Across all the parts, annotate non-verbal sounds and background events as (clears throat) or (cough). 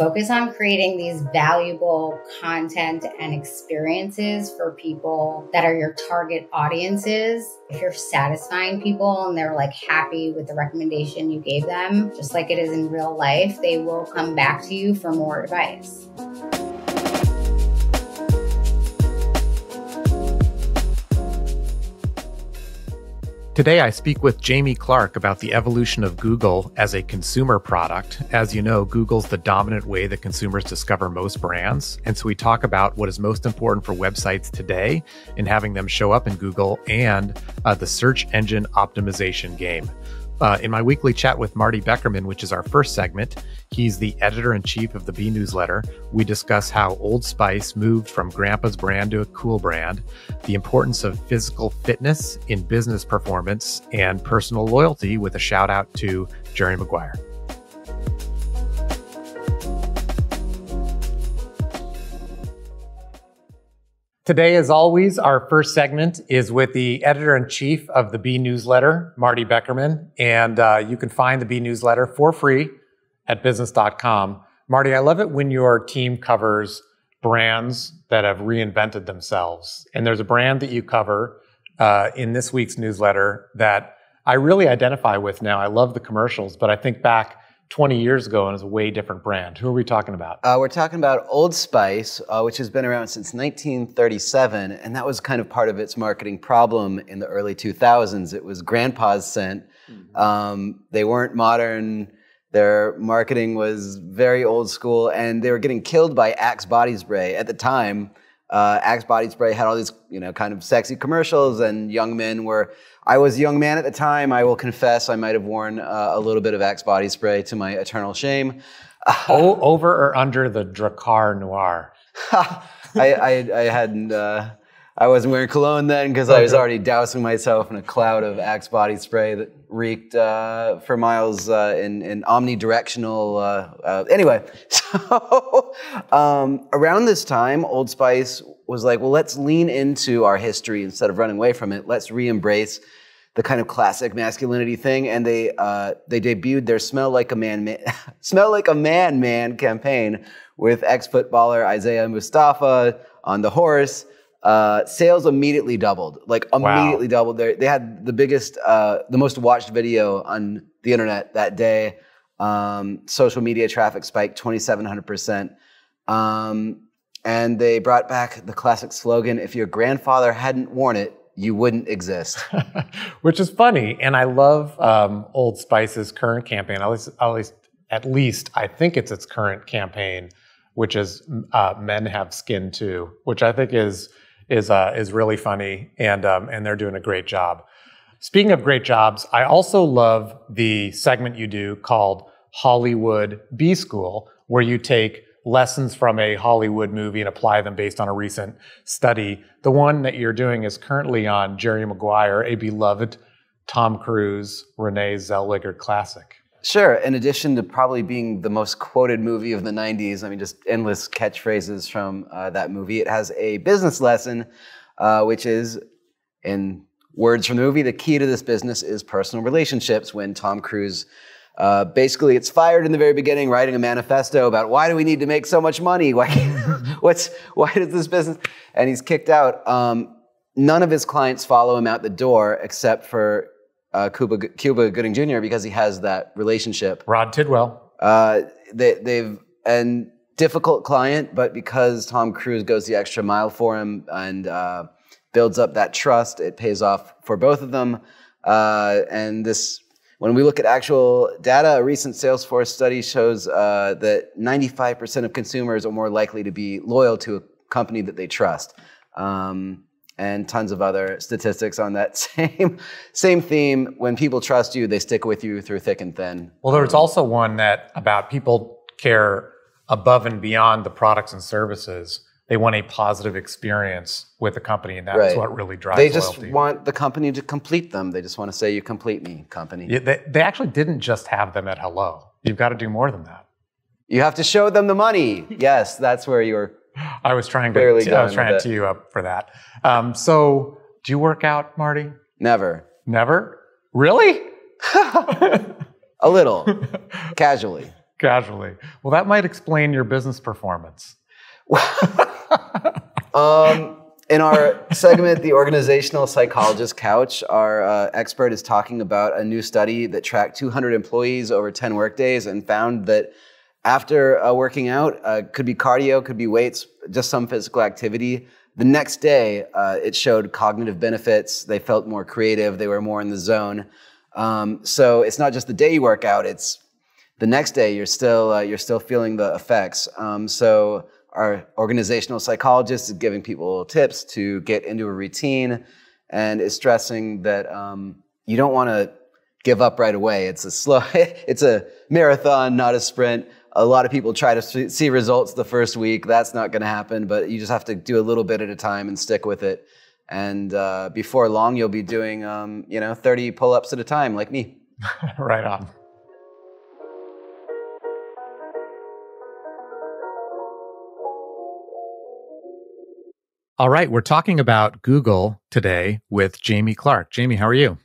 focus on creating these valuable content and experiences for people that are your target audiences. If you're satisfying people and they're like happy with the recommendation you gave them, just like it is in real life, they will come back to you for more advice. Today, I speak with Jaimie Clark about the evolution of Google as a consumer product. As you know, Google's the dominant way that consumers discover most brands. And so we talk about what is most important for websites today in having them show up in Google and uh, the search engine optimization game. Uh, in my weekly chat with Marty Beckerman, which is our first segment, he's the editor in chief of the B newsletter. We discuss how Old Spice moved from Grandpa's brand to a cool brand, the importance of physical fitness in business performance, and personal loyalty with a shout out to Jerry Maguire. Today, as always, our first segment is with the editor in chief of the B newsletter, Marty Beckerman. And uh, you can find the B newsletter for free at business.com. Marty, I love it when your team covers brands that have reinvented themselves. And there's a brand that you cover uh, in this week's newsletter that I really identify with now. I love the commercials, but I think back 20 years ago and it's a way different brand. Who are we talking about? Uh, we're talking about Old Spice, uh, which has been around since 1937, and that was kind of part of its marketing problem in the early 2000s. It was grandpa's scent. Mm-hmm. Um, they weren't modern. Their marketing was very old school, and they were getting killed by Axe body spray at the time. Uh, Axe body spray had all these, you know, kind of sexy commercials, and young men were I was a young man at the time. I will confess I might have worn uh, a little bit of Axe body spray to my eternal shame. (laughs) oh, over or under the Drakkar Noir? (laughs) I, I, I hadn't. Uh, I wasn't wearing cologne then because I was already dousing myself in a cloud of Axe body spray that reeked uh, for miles uh, in, in omnidirectional. Uh, uh anyway, (laughs) so um, around this time, Old Spice was like, well, let's lean into our history instead of running away from it. Let's re-embrace the kind of classic masculinity thing, and they uh, they debuted their "Smell Like a Man, man (laughs) Smell Like a Man Man" campaign with ex-footballer Isaiah Mustafa on the horse. Uh, sales immediately doubled, like immediately wow. doubled. They they had the biggest, uh, the most watched video on the internet that day. Um, social media traffic spiked 2,700 percent. Um, and they brought back the classic slogan if your grandfather hadn't worn it, you wouldn't exist. (laughs) Which is funny. And I love um, Old Spice's current campaign, at least, at least, at least I think it's its current campaign, which is uh, Men Have Skin Too, which I think is, is, uh, is really funny. And, um, and they're doing a great job. Speaking of great jobs, I also love the segment you do called Hollywood B School, where you take lessons from a Hollywood movie and apply them based on a recent study. The one that you're doing is currently on Jerry Maguire, a beloved Tom Cruise, Renee Zellweger classic. Sure. In addition to probably being the most quoted movie of the 90s, I mean, just endless catchphrases from uh, that movie, it has a business lesson, uh, which is, in words from the movie, the key to this business is personal relationships. When Tom Cruise uh, basically, it's fired in the very beginning, writing a manifesto about why do we need to make so much money? (laughs) Why, what's, why does this business? And he's kicked out. Um, none of his clients follow him out the door except for uh, Cuba, Cuba Gooding Jr. because he has that relationship. Rod Tidwell. Uh, they, they've and difficult client, but because Tom Cruise goes the extra mile for him and uh, builds up that trust, it pays off for both of them. Uh, and this when we look at actual data, a recent Salesforce study shows uh, that 95% of consumers are more likely to be loyal to a company that they trust. Um, and tons of other statistics on that (laughs) same same theme. When people trust you, they stick with you through thick and thin. Well, there's also one that about people care above and beyond the products and services they want a positive experience with the company, and that's right. what really drives. They just loyalty. want the company to complete them. They just want to say, "You complete me, company." Yeah, they, they actually didn't just have them at Hello. You've got to do more than that. You have to show them the money. yes, that's where you're. I was trying to. I was trying to tee you up for that. Um, so, do you work out, Marty? Never. Never. Really? (laughs) a little, casually. (laughs) Casually. Well, that might explain your business performance. (laughs) um, in our segment, The Organizational Psychologist Couch, our uh, expert is talking about a new study that tracked 200 employees over 10 workdays and found that after uh, working out, uh, could be cardio, could be weights, just some physical activity. The next day, uh, it showed cognitive benefits. They felt more creative. They were more in the zone. Um, so it's not just the day you work out; it's the next day. You're still uh, you're still feeling the effects. Um, so our organizational psychologist is giving people tips to get into a routine, and is stressing that um, you don't want to give up right away. It's a slow. (laughs) it's a marathon, not a sprint a lot of people try to see results the first week. That's not going to happen, but you just have to do a little bit at a time and stick with it. And uh, before long, you'll be doing, um, you know, 30 pull-ups at a time, like me. (laughs) right on. All right, we're talking about Google today with Jaimie Clark. Jaimie, how are you?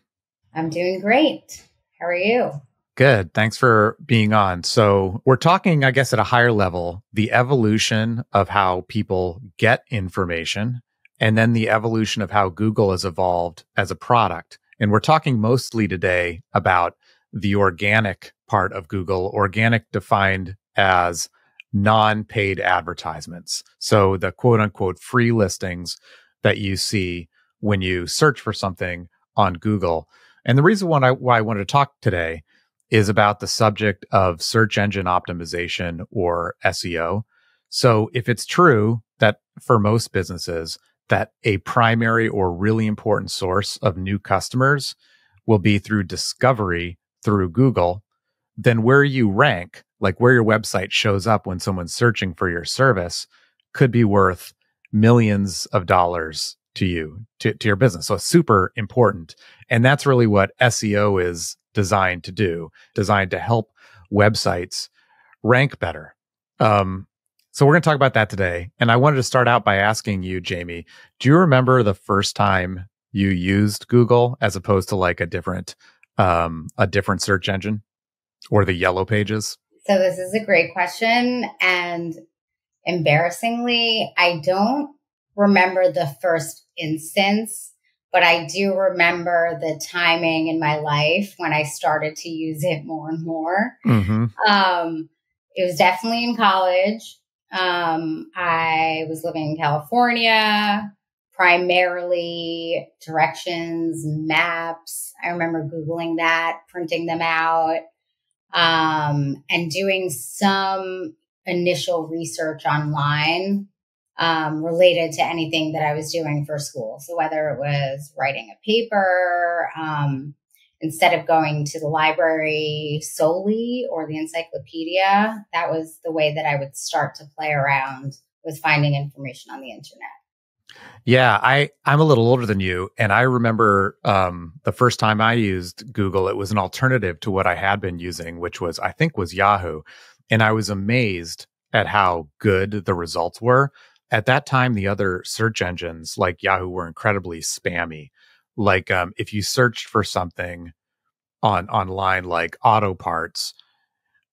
I'm doing great. How are you? Good. Thanks for being on. So, we're talking, I guess, at a higher level, the evolution of how people get information, and then the evolution of how Google has evolved as a product. And we're talking mostly today about the organic part of Google, organic defined as non paid advertisements. So, the quote unquote free listings that you see when you search for something on Google. And the reason why I, why I wanted to talk today is about the subject of search engine optimization or SEO. So if it's true that for most businesses that a primary or really important source of new customers will be through discovery through Google, then where you rank, like where your website shows up when someone's searching for your service, could be worth millions of dollars to you, to, to your business. So it's super important. And that's really what SEO is designed to do, designed to help websites rank better. Um, so we're going to talk about that today. And I wanted to start out by asking you, Jaimie, do you remember the first time you used Google as opposed to like a different, um, a different search engine or the yellow pages? So this is a great question. And embarrassingly, I don't remember the first instance but I do remember the timing in my life when I started to use it more and more. Mm-hmm. Um, it was definitely in college. Um, I was living in California, primarily directions, maps. I remember Googling that, printing them out, um, and doing some initial research online um, related to anything that I was doing for school. So whether it was writing a paper, um, instead of going to the library solely or the encyclopedia, that was the way that I would start to play around with finding information on the internet. Yeah, I I'm a little older than you, and I remember um, the first time I used Google. It was an alternative to what I had been using, which was I think was Yahoo, and I was amazed at how good the results were at that time, the other search engines like Yahoo were incredibly spammy. Like um, if you searched for something on online like auto parts,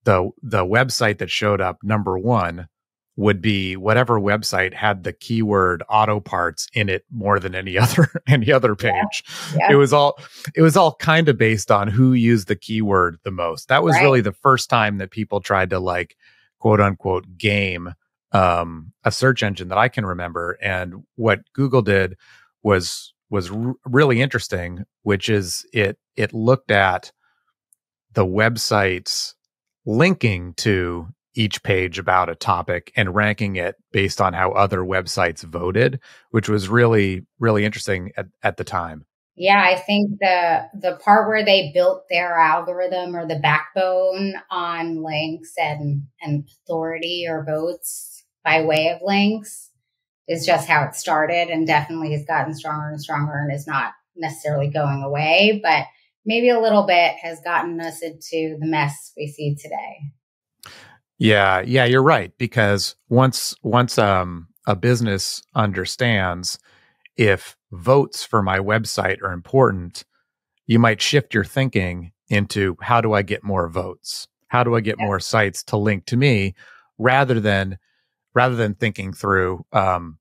the the website that showed up number one would be whatever website had the keyword auto parts in it more than any (laughs) other any other page. Yeah. Yeah. It was all it was all kind of based on who used the keyword the most. That was right. really the first time that people tried to like quote unquote game um, a search engine that I can remember. And what Google did was was r- really interesting, which is it it looked at the websites linking to each page about a topic and ranking it based on how other websites voted, which was really really interesting at, at the time. Yeah, I think the the part where they built their algorithm or the backbone on links and and authority or votes by way of links is just how it started and definitely has gotten stronger and stronger and is not necessarily going away, but maybe a little bit has gotten us into the mess we see today. Yeah, yeah, you're right because once once um a business understands if votes for my website are important, you might shift your thinking into how do I get more votes? how do I get yeah. more sites to link to me rather than rather than thinking through um,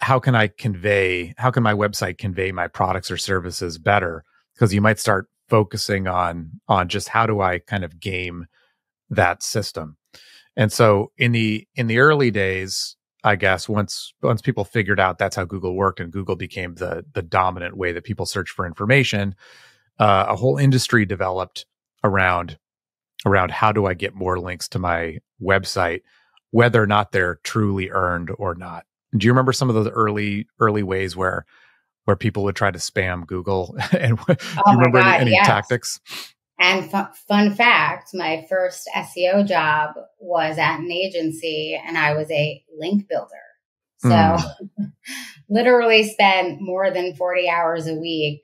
how can I convey, how can my website convey my products or services better? Because you might start focusing on on just how do I kind of game that system. And so in the in the early days, I guess once once people figured out that's how Google worked and Google became the the dominant way that people search for information, uh, a whole industry developed around around how do I get more links to my website, whether or not they're truly earned or not. Do you remember some of those early early ways where where people would try to spam Google? (laughs) and oh (laughs) do you remember God, any, any yes. tactics? And fun fact, my first SEO job was at an agency and I was a link builder. So mm. (laughs) literally spent more than 40 hours a week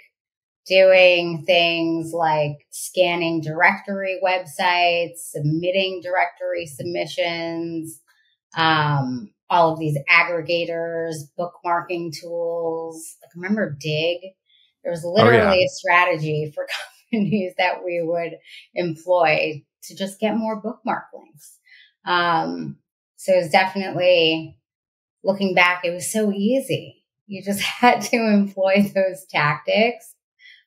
doing things like scanning directory websites, submitting directory submissions, um, all of these aggregators, bookmarking tools. Like remember Digg? There was literally oh, yeah. a strategy for (laughs) companies (laughs) that we would employ to just get more bookmark links. Um, so it's definitely looking back, it was so easy. You just (laughs) had to employ those tactics.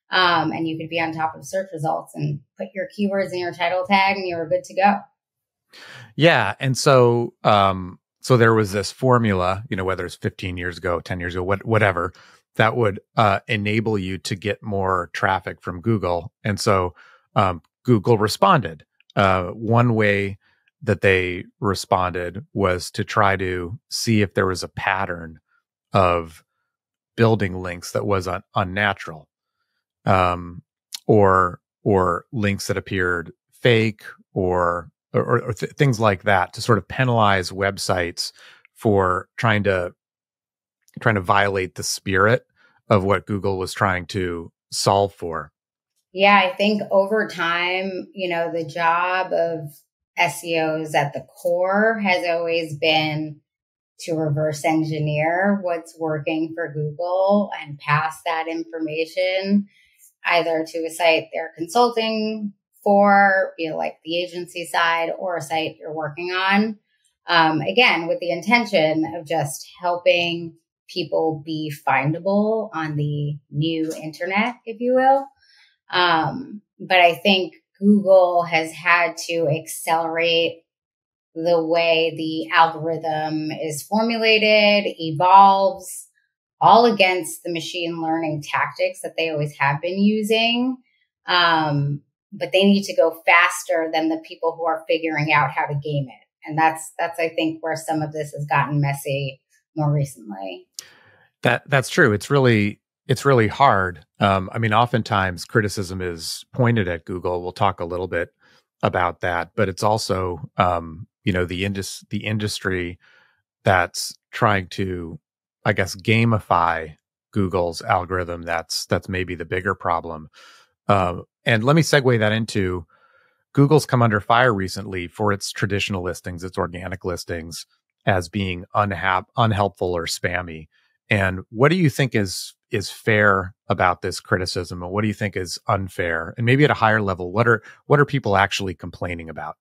Um, and you could be on top of search results and put your keywords in your title tag and you were good to go. Yeah. And so, um, so there was this formula, you know, whether it's 15 years ago, 10 years ago, what, whatever, that would uh, enable you to get more traffic from Google. And so um, Google responded. Uh, one way that they responded was to try to see if there was a pattern of building links that was un- unnatural, um, or or links that appeared fake or or, or th- things like that to sort of penalize websites for trying to trying to violate the spirit of what Google was trying to solve for. Yeah, I think over time, you know, the job of SEOs at the core has always been to reverse engineer what's working for Google and pass that information either to a site they're consulting for, you know, like the agency side or a site you're working on. Um, again, with the intention of just helping people be findable on the new internet, if you will. Um, but I think Google has had to accelerate the way the algorithm is formulated, evolves, all against the machine learning tactics that they always have been using. Um, but they need to go faster than the people who are figuring out how to game it. And that's that's I think where some of this has gotten messy more recently. That that's true. It's really it's really hard. Um, I mean, oftentimes criticism is pointed at Google. We'll talk a little bit about that, but it's also um, you know the indus the industry that's trying to, I guess, gamify Google's algorithm. That's that's maybe the bigger problem. Uh, and let me segue that into Google's come under fire recently for its traditional listings, its organic listings, as being unhelpful or spammy. And what do you think is is fair about this criticism, and what do you think is unfair? And maybe at a higher level, what are what are people actually complaining about?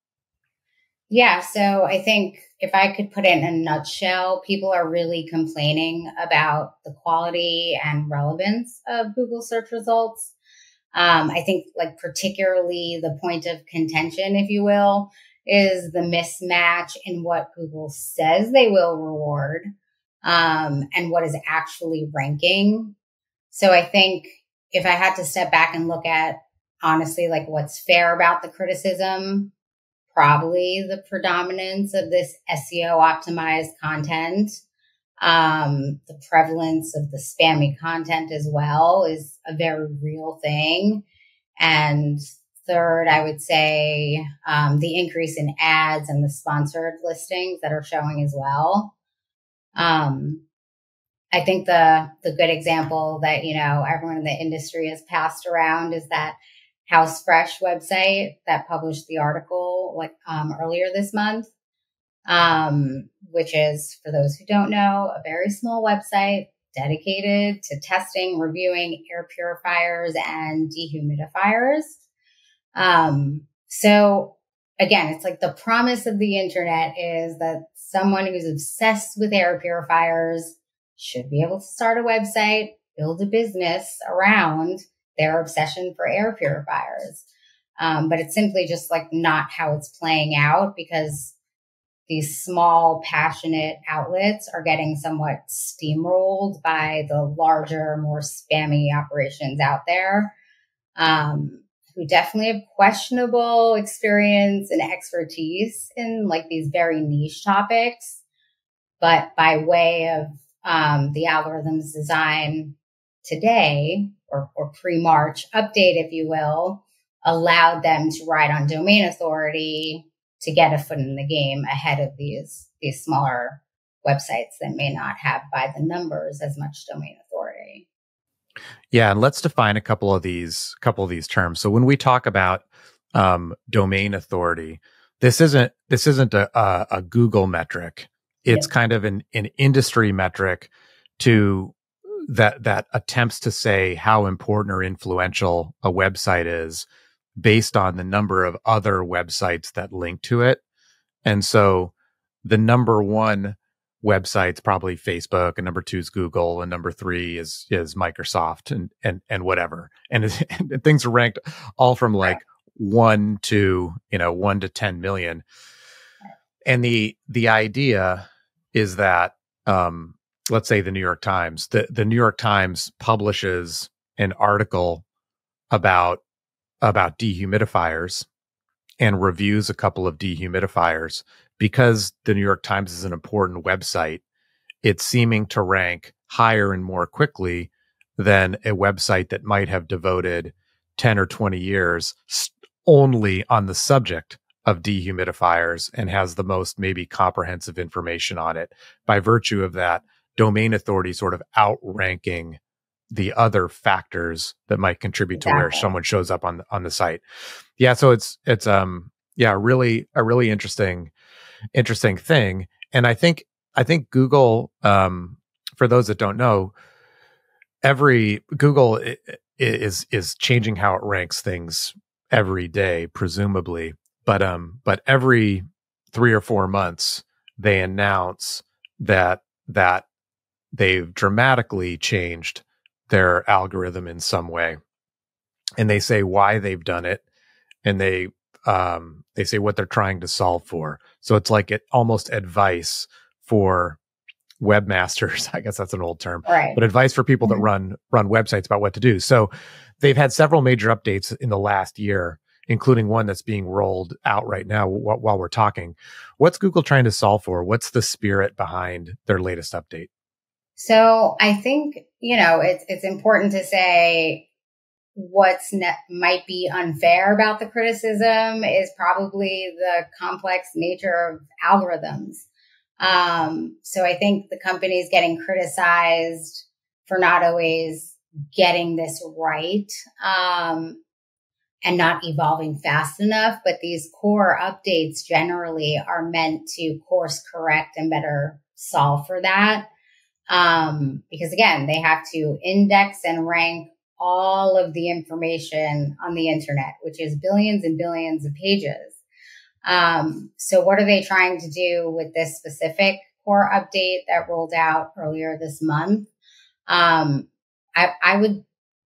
Yeah, so I think if I could put it in a nutshell, people are really complaining about the quality and relevance of Google search results. Um, I think, like, particularly the point of contention, if you will, is the mismatch in what Google says they will reward um, and what is actually ranking. So I think if I had to step back and look at honestly, like what's fair about the criticism, probably the predominance of this SEO optimized content. Um, the prevalence of the spammy content as well is a very real thing. And third, I would say um, the increase in ads and the sponsored listings that are showing as well. Um, I think the the good example that you know everyone in the industry has passed around is that HouseFresh website that published the article like um, earlier this month, um, which is for those who don't know a very small website dedicated to testing, reviewing air purifiers and dehumidifiers. Um, so again, it's like the promise of the internet is that someone who's obsessed with air purifiers should be able to start a website, build a business around their obsession for air purifiers. Um, but it's simply just like not how it's playing out because these small, passionate outlets are getting somewhat steamrolled by the larger, more spammy operations out there, um, who definitely have questionable experience and expertise in like these very niche topics. But by way of um, the algorithms design today or, or pre March update, if you will, allowed them to ride on domain authority to get a foot in the game ahead of these these smaller websites that may not have by the numbers as much domain authority. Yeah, and let's define a couple of these couple of these terms. So when we talk about um, domain authority, this isn't this isn't a, a, a Google metric. It's yeah. kind of an, an industry metric to that that attempts to say how important or influential a website is based on the number of other websites that link to it. And so the number one websites probably Facebook and number two is Google and number three is is Microsoft and and and whatever. And, (laughs) and things are ranked all from like one to, you know, one to 10 million. And the the idea is that um let's say the New York Times, the, the New York Times publishes an article about about dehumidifiers and reviews a couple of dehumidifiers because the New York Times is an important website. It's seeming to rank higher and more quickly than a website that might have devoted 10 or 20 years only on the subject of dehumidifiers and has the most maybe comprehensive information on it. By virtue of that, domain authority sort of outranking the other factors that might contribute exactly. to where someone shows up on on the site. Yeah, so it's it's um yeah, really a really interesting interesting thing. And I think I think Google um for those that don't know, every Google is is changing how it ranks things every day presumably, but um but every 3 or 4 months they announce that that they've dramatically changed their algorithm in some way. And they say why they've done it. And they um, they say what they're trying to solve for. So it's like it almost advice for webmasters (laughs) i guess that's an old term right. but advice for people mm-hmm. that run run websites about what to do. So they've had several major updates in the last year including one that's being rolled out right now w- while we're talking. What's google trying to solve for? What's the spirit behind their latest update? So I think, you know, it's, it's important to say what's ne- might be unfair about the criticism is probably the complex nature of algorithms. Um, so I think the company is getting criticized for not always getting this right. Um, and not evolving fast enough, but these core updates generally are meant to course correct and better solve for that. Um, because again, they have to index and rank all of the information on the internet, which is billions and billions of pages. Um, so what are they trying to do with this specific core update that rolled out earlier this month? Um, I, I would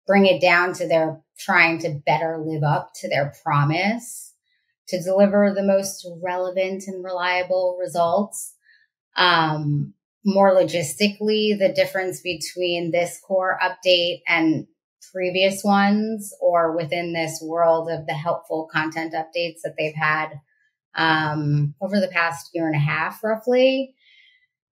bring it down to their trying to better live up to their promise to deliver the most relevant and reliable results. Um, more logistically the difference between this core update and previous ones or within this world of the helpful content updates that they've had um, over the past year and a half roughly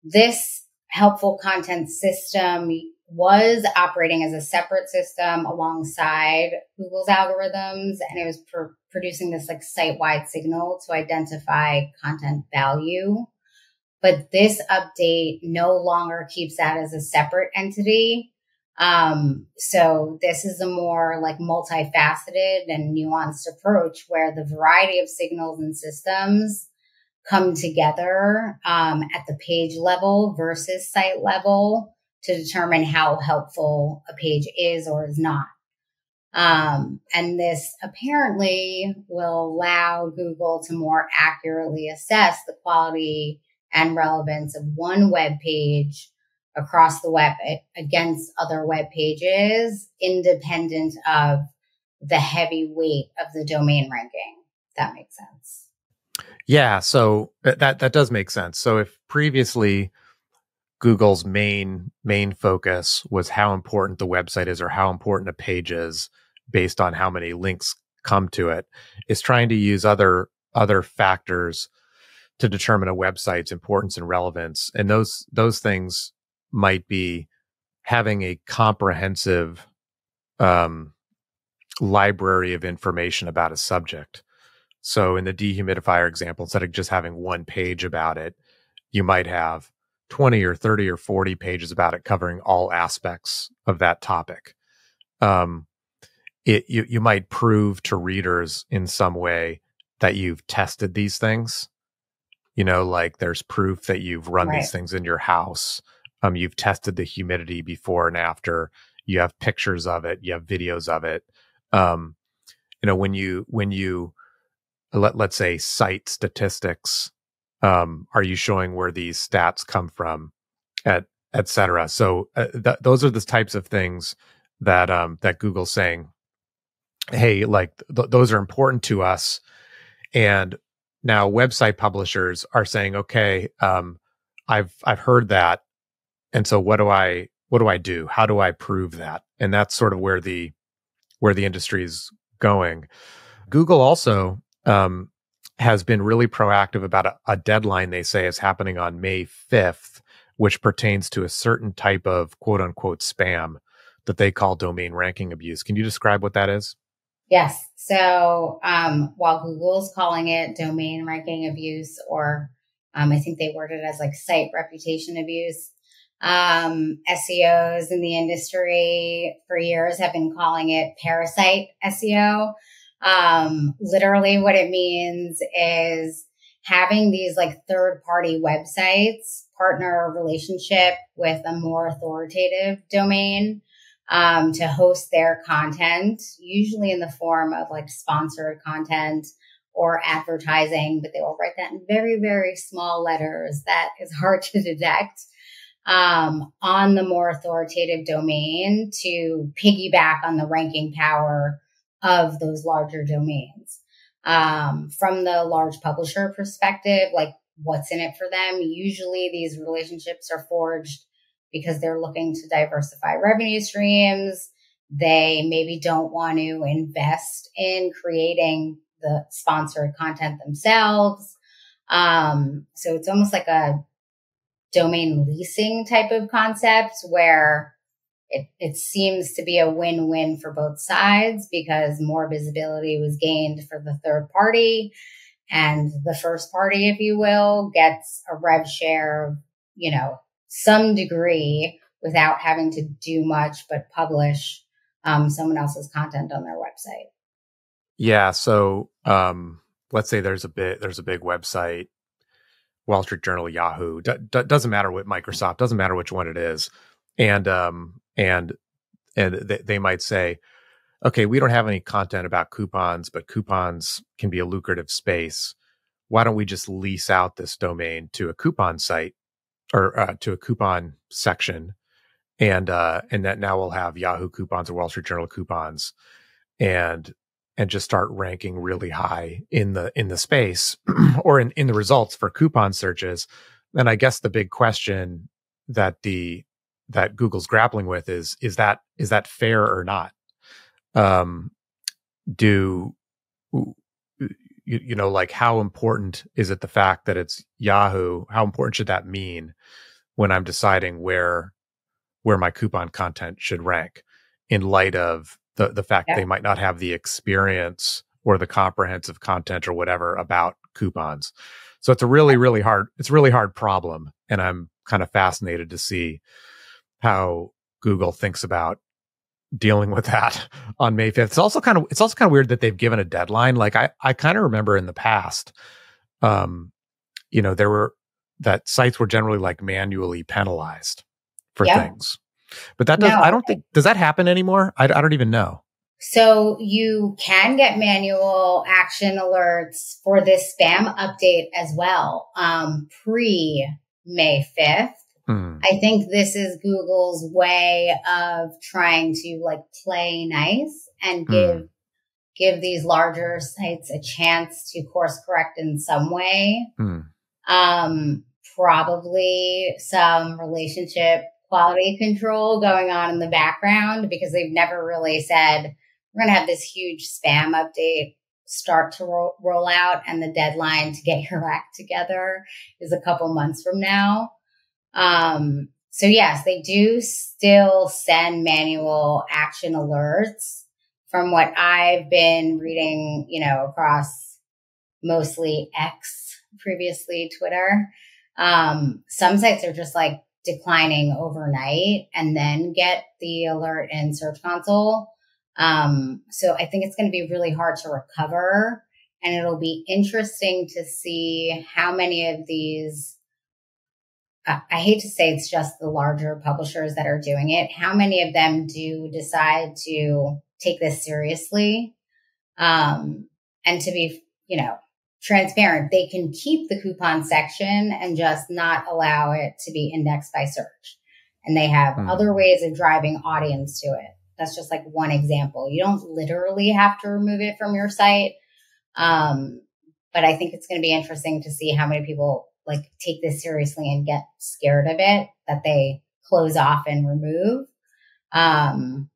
this helpful content system was operating as a separate system alongside google's algorithms and it was pr- producing this like site-wide signal to identify content value but this update no longer keeps that as a separate entity. Um, so this is a more like multifaceted and nuanced approach where the variety of signals and systems come together um, at the page level versus site level to determine how helpful a page is or is not. Um, and this apparently will allow Google to more accurately assess the quality and relevance of one web page across the web against other web pages, independent of the heavy weight of the domain ranking. That makes sense. Yeah, so uh, that that does make sense. So if previously Google's main main focus was how important the website is or how important a page is based on how many links come to it, is trying to use other other factors to determine a website's importance and relevance. And those those things might be having a comprehensive um, library of information about a subject. So in the dehumidifier example, instead of just having one page about it, you might have 20 or 30 or 40 pages about it covering all aspects of that topic. Um, it, you, you might prove to readers in some way that you've tested these things. You know, like there's proof that you've run right. these things in your house. Um, you've tested the humidity before and after. You have pictures of it. You have videos of it. Um, you know, when you when you let let's say cite statistics, um, are you showing where these stats come from, at et cetera? So uh, th- those are the types of things that um, that Google's saying, hey, like th- those are important to us, and now website publishers are saying, okay, um, I've I've heard that, and so what do I what do I do? How do I prove that? And that's sort of where the where the industry is going. Google also um, has been really proactive about a, a deadline they say is happening on May 5th, which pertains to a certain type of quote unquote spam that they call domain ranking abuse. Can you describe what that is? Yes. So um, while Google's calling it domain ranking abuse, or um, I think they worded it as like site reputation abuse, um, SEOs in the industry for years have been calling it parasite SEO. Um, literally what it means is having these like third party websites partner relationship with a more authoritative domain um, to host their content, usually in the form of like sponsored content or advertising, but they will write that in very, very small letters that is hard to detect um, on the more authoritative domain to piggyback on the ranking power of those larger domains. Um, from the large publisher perspective, like what's in it for them? Usually these relationships are forged because they're looking to diversify revenue streams. They maybe don't want to invest in creating the sponsored content themselves. Um, so it's almost like a domain leasing type of concept where it, it seems to be a win-win for both sides because more visibility was gained for the third party and the first party, if you will, gets a rev share you know, some degree without having to do much but publish um, someone else's content on their website. Yeah. So um, let's say there's a bit there's a big website Wall Street Journal, Yahoo, d- d- doesn't matter what Microsoft, doesn't matter which one it is, and um and and they, they might say, okay, we don't have any content about coupons, but coupons can be a lucrative space. Why don't we just lease out this domain to a coupon site or uh, to a coupon section, and uh, and that now we'll have Yahoo coupons or Wall Street Journal coupons, and and just start ranking really high in the in the space (clears throat) or in, in the results for coupon searches then i guess the big question that the that google's grappling with is is that is that fair or not? Um do you, you know like how important is it the fact that it's yahoo? How important should that mean when i'm deciding where where my coupon content should rank in light of the the fact yeah. they might not have the experience or the comprehensive content or whatever about coupons. So it's a really really hard it's a really hard problem and I'm kind of fascinated to see how Google thinks about dealing with that (laughs) on May 5th. It's also kind of it's also kind of weird that they've given a deadline. Like I I kind of remember in the past um you know there were that sites were generally like manually penalized for yeah. things. But that does, no, I don't think, does that happen anymore? I, I don't even know. So you can get manual action alerts for this spam update as well, um, pre May 5th. Mm. I think this is Google's way of trying to like play nice and give mm. give these larger sites a chance to course correct in some way. Mm. Um, probably some relationship quality control going on in the background because they've never really said we're going to have this huge spam update start to ro- roll out and the deadline to get (laughs) your act together is a couple months from now. Um, so yes, they do still send manual action alerts from what I've been reading, you know, across mostly X, previously Twitter. Um, some sites are just like declining overnight and then get the alert in Search Console. Um, so I think it's going to be really hard to recover. And it'll be interesting to see how many of these, I hate to say it's just the larger publishers that are doing it, how many of them do decide to take this seriously? Um, and to be, you know, transparent, they can keep the coupon section and just not allow it to be indexed by search. And they have mm. other ways of driving audience to it. That's just like one example. You don't literally have to remove it from your site. Um, but I think it's going to be interesting to see how many people like take this seriously and get scared of it that they close off and remove um,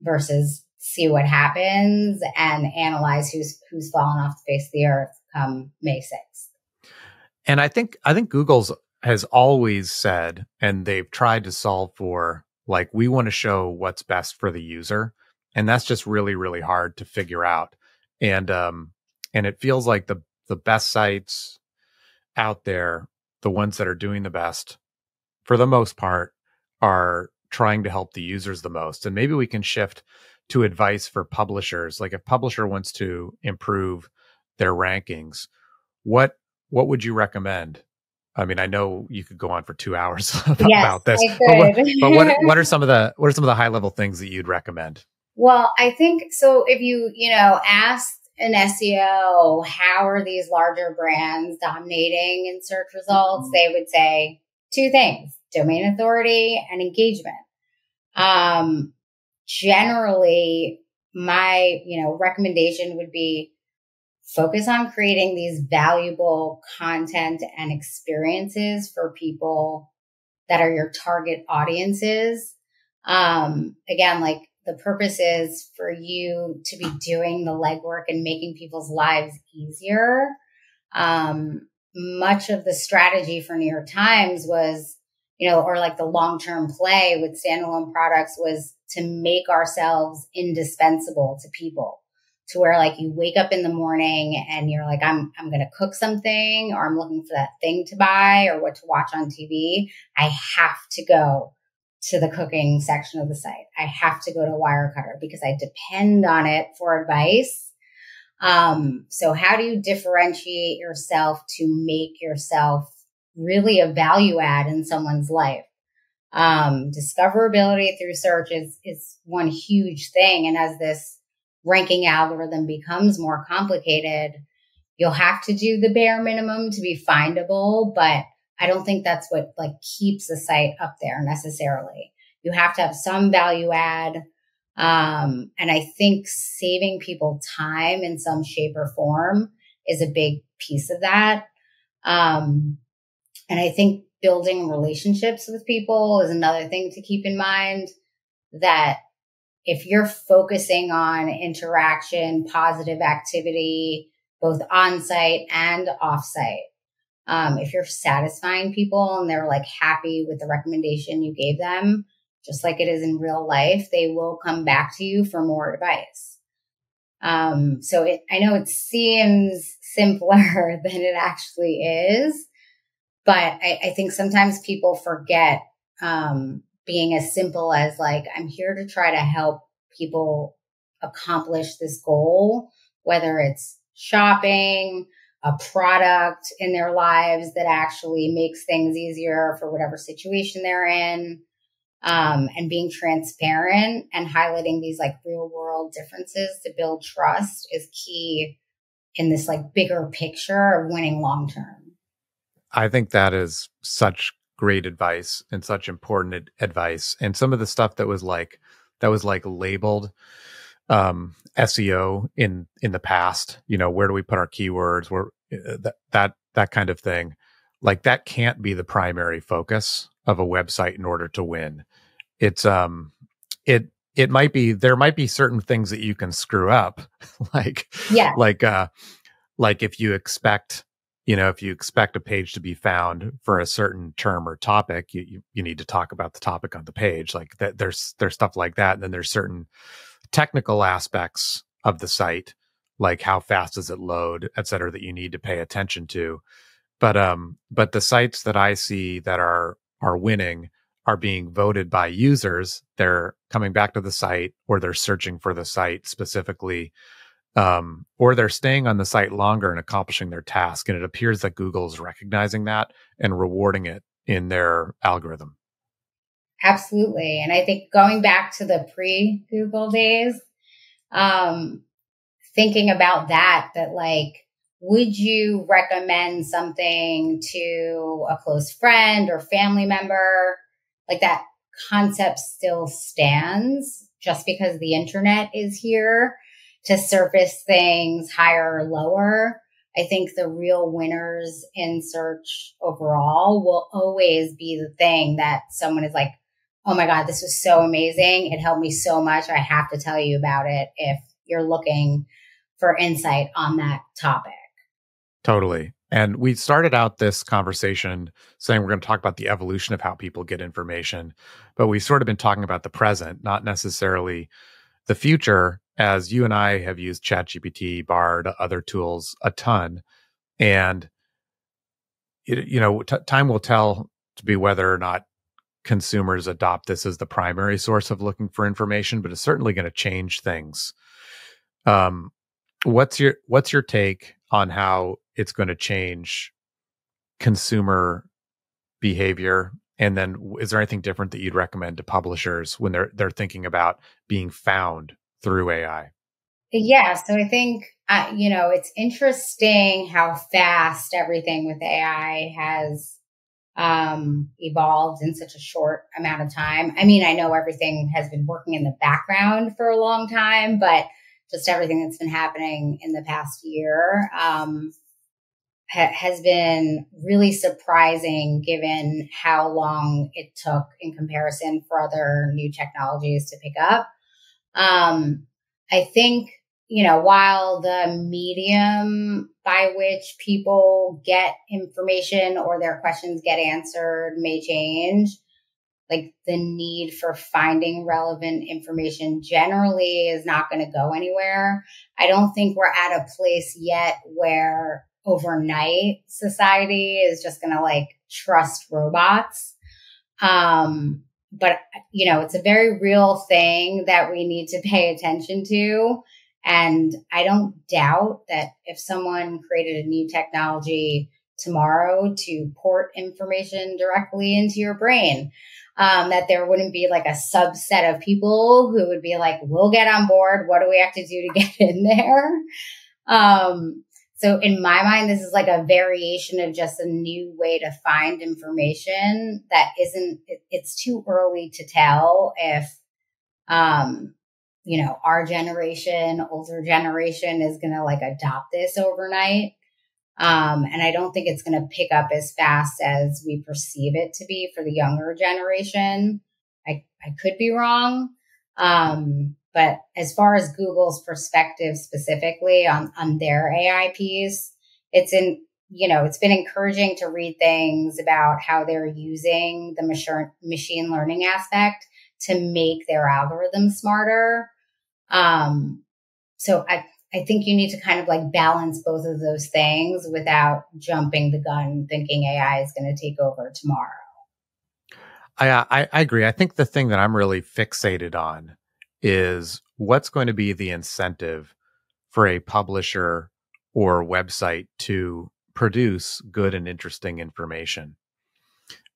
versus see what happens and analyze who's who's fallen off the face of the earth come May 6th. And I think I think Google's has always said and they've tried to solve for like we want to show what's best for the user and that's just really really hard to figure out. And um and it feels like the the best sites out there, the ones that are doing the best for the most part are trying to help the users the most. And maybe we can shift to advice for publishers. Like if publisher wants to improve their rankings, what what would you recommend? I mean, I know you could go on for two (laughs) hours about, yes, about this, but, what, but what, what are (laughs) some of the what are some of the high level things that you'd recommend? Well, I think so. If you you know asked an SEO, how are these larger brands dominating in search results? They would say two things: domain authority and engagement. Um, generally, my you know recommendation would be focus on creating these valuable content and experiences for people that are your target audiences. Um, again, like the purpose is for you to be doing the legwork and making people's lives easier. Um, much of the strategy for New York Times was, you know, or like the long term play with standalone products was to make ourselves indispensable to people to where like you wake up in the morning and you're like, I'm, I'm going to cook something or I'm looking for that thing to buy or what to watch on TV. I have to go to the cooking section of the site. I have to go to Wirecutter because I depend on it for advice. Um, so how do you differentiate yourself to make yourself really a value add in someone's life? Um, discoverability through search is, is one huge thing. And as this ranking algorithm becomes more complicated, you'll have to do the bare minimum to be findable, but I don't think that's what like keeps the site up there necessarily. You have to have some value add. Um, and I think saving people time in some shape or form is a big piece of that. Um, and I think building relationships with people is another thing to keep in mind that if you're focusing on interaction, positive activity, both on site and off site, um, if you're satisfying people and they're like happy with the recommendation you gave them, just like it is in real life, they will come back to you for more advice. Um, so it, I know it seems simpler (laughs) than it actually is, but I, I think sometimes people forget um, being as simple as like, I'm here to try to help people accomplish this goal, whether it's shopping, a product in their lives that actually makes things easier for whatever situation they're in. um, and being transparent and highlighting these like real world differences to build trust is key in this like bigger picture of winning long term. I think that is such great advice and such important advice. And some of the stuff that was like that was like labeled um, SEO in in the past, you know, where do we put our keywords? Where uh, that that that kind of thing. Like that can't be the primary focus of a website in order to win. It's um it it might be there might be certain things that you can screw up (laughs) like yeah like uh like if you expect you know if you expect a page to be found for a certain term or topic you you, you need to talk about the topic on the page like that there's there's stuff like that. And then there's certain technical aspects of the site like how fast does it load et cetera that you need to pay attention to. But um but the sites that i see that are are winning are being voted by users. They're coming back to the site or they're searching for the site specifically, um, or they're staying on the site longer and accomplishing their task. And it appears that Google is recognizing that and rewarding it in their algorithm. Absolutely. And I think going back to the pre Google days, um, thinking about that, that like, would you recommend something to a close friend or family member like that concept still stands just because the internet is here to surface things higher or lower. I think the real winners in search overall will always be the thing that someone is like, Oh my God, this was so amazing. It helped me so much. I have to tell you about it if you're looking for insight on that topic. Totally. And we started out this conversation saying we're going to talk about the evolution of how people get information, but we've sort of been talking about the present, not necessarily the future, as you and I have used ChatGPT, Bard, other tools a ton. And, it, you know, time will tell to be whether or not consumers adopt this as the primary source of looking for information, but it's certainly going to change things. Um, what's your what's your take on how it's going to change consumer behavior and then is there anything different that you'd recommend to publishers when they're they're thinking about being found through AI? Yeah, so I think uh, you know it's interesting how fast everything with AI has um, evolved in such a short amount of time. I mean, I know everything has been working in the background for a long time, but just everything that's been happening in the past year um, ha- has been really surprising given how long it took in comparison for other new technologies to pick up. Um, I think, you know, while the medium by which people get information or their questions get answered may change, like the need for finding relevant information generally is not going to go anywhere. I don't think we're at a place yet where overnight society is just going to like trust robots. Um, but you know, it's a very real thing that we need to pay attention to. And I don't doubt that if someone created a new technology tomorrow to port information directly into your brain, um, that there wouldn't be like a subset of people who would be like, we'll get on board. What do we have to do to get (laughs) in there? Um, so in my mind, this is like a variation of just a new way to find information that isn't, it's too early to tell if, um, you know, our generation, older generation is going to like adopt this overnight. Um, and I don't think it's going to pick up as fast as we perceive it to be for the younger generation. I, I could be wrong. Um, but as far as Google's perspective specifically on, on their AI piece, it's in, you know, it's been encouraging to read things about how they're using the machine learning aspect to make their algorithm smarter. Um, so I, I think you need to kind of like balance both of those things without jumping the gun thinking AI is going to take over tomorrow. I, I, I agree. I think the thing that I'm really fixated on is what's going to be the incentive for a publisher or website to produce good and interesting information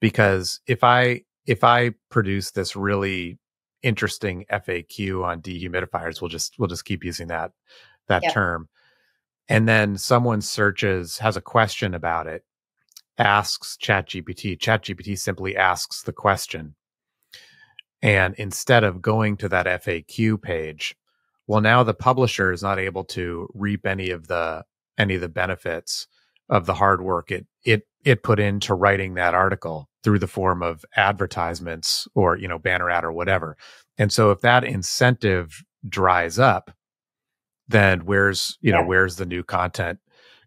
because if i if I produce this really interesting FAQ on dehumidifiers, we'll just we'll just keep using that that yep. term. And then someone searches, has a question about it, asks ChatGPT. ChatGPT simply asks the question. And instead of going to that FAQ page, well, now the publisher is not able to reap any of the any of the benefits of the hard work it it it put into writing that article through the form of advertisements or you know banner ad or whatever. And so if that incentive dries up then where's you know where's the new content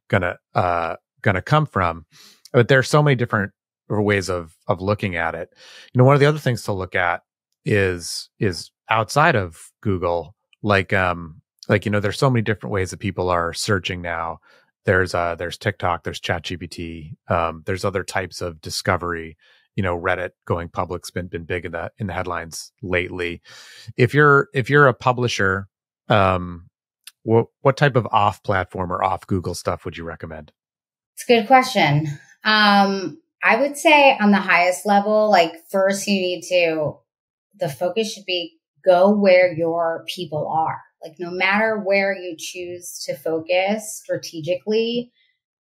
gonna uh gonna come from? But there's so many different ways of of looking at it. You know one of the other things to look at is is outside of google like um like you know there's so many different ways that people are searching now. There's uh there's tiktok there's chatgpt um there's other types of discovery you know reddit going public's been been big in the in the headlines lately. If you're if you're a publisher um what what type of off platform or off google stuff would you recommend? It's a good question. Um i would say on the highest level like first you need to the focus should be go where your people are like, no matter where you choose to focus strategically,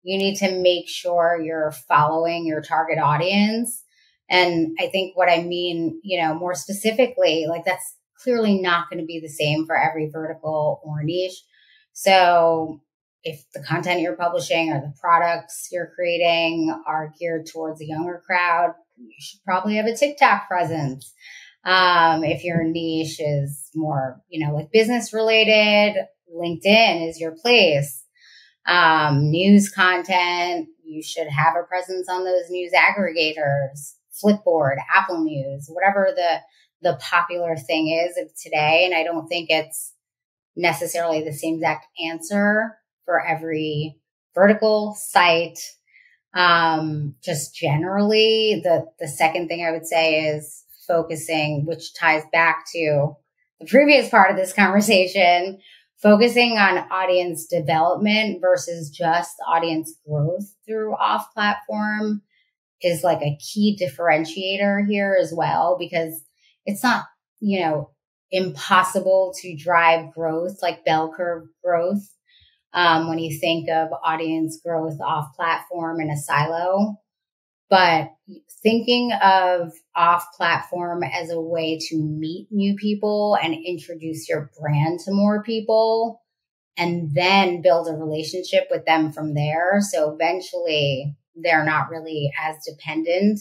you need to make sure you're following your target audience. And I think what I mean, you know, more specifically, like that's clearly not going to be the same for every vertical or niche. So if the content you're publishing or the products you're creating are geared towards a younger crowd, you should probably have a TikTok presence. Um, if your niche is more, you know, like business related, LinkedIn is your place. Um, news content, you should have a presence on those news aggregators, Flipboard, Apple News, whatever the the popular thing is of today. And I don't think it's necessarily the same exact answer for every vertical site. Um, just generally, the the second thing I would say is focusing, which ties back to the previous part of this conversation, focusing on audience development versus just audience growth through off platform is like a key differentiator here as well, because it's not, you know, impossible to drive growth like bell curve growth. Um, when you think of audience growth off platform in a silo, but thinking of off platform as a way to meet new people and introduce your brand to more people and then build a relationship with them from there. So eventually they're not really as dependent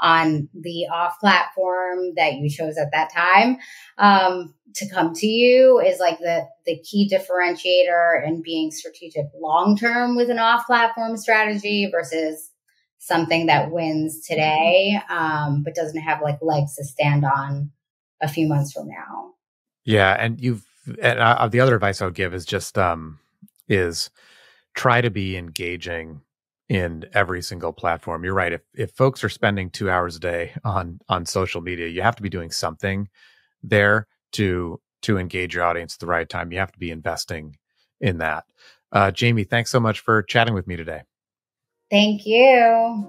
on the off platform that you chose at that time um, to come to you is like the the key differentiator in being strategic long term with an off platform strategy versus something that wins today, um, but doesn't have like legs to stand on a few months from now. Yeah, and you've and uh, the other advice I would give is just um, is try to be engaging in every single platform. You're right. If if folks are spending two hours a day on on social media, you have to be doing something there to to engage your audience at the right time. You have to be investing in that. Uh, Jaimie, thanks so much for chatting with me today. Thank you.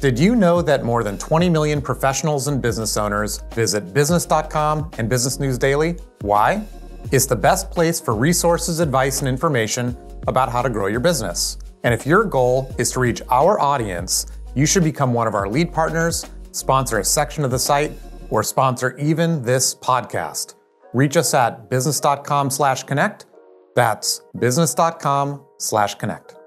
Did you know that more than 20 million professionals and business owners visit business.com and Business News Daily? Why? It's the best place for resources, advice, and information about how to grow your business. And if your goal is to reach our audience, you should become one of our lead partners, sponsor a section of the site, or sponsor even this podcast. Reach us at business.com slash connect. That's business.com slash connect.